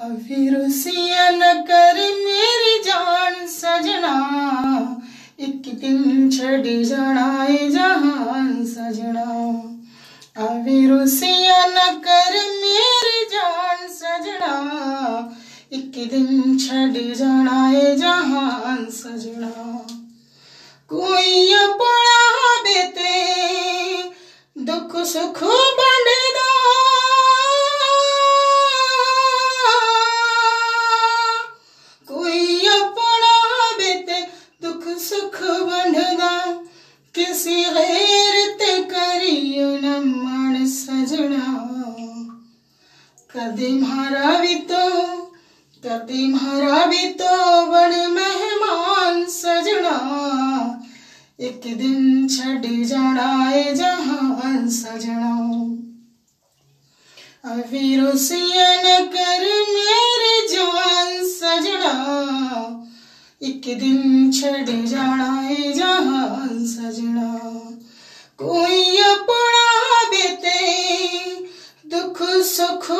अभी रुसिया न कर मेरी जान सजना। एक दिन छड़ जाना है जहान सजना। अभी रुसिया न कर मेरी जान सजना। एक दिन छड़ जाना है जहान सजना। कोई अपना बेते दुख सुख बंडदा सुख बंडदा किसी गैर ते करियो न मन सजना। कदे मारा भी तो कदे मारा भी तो बड़े मेहमान सजना। एक दिन छड़ जाना है जहान सजना। अभी रुसिया न कर मेरे सजना एक दिन छड़ जाना है जहाँ सजना। कोई अपना बेते दुख सुख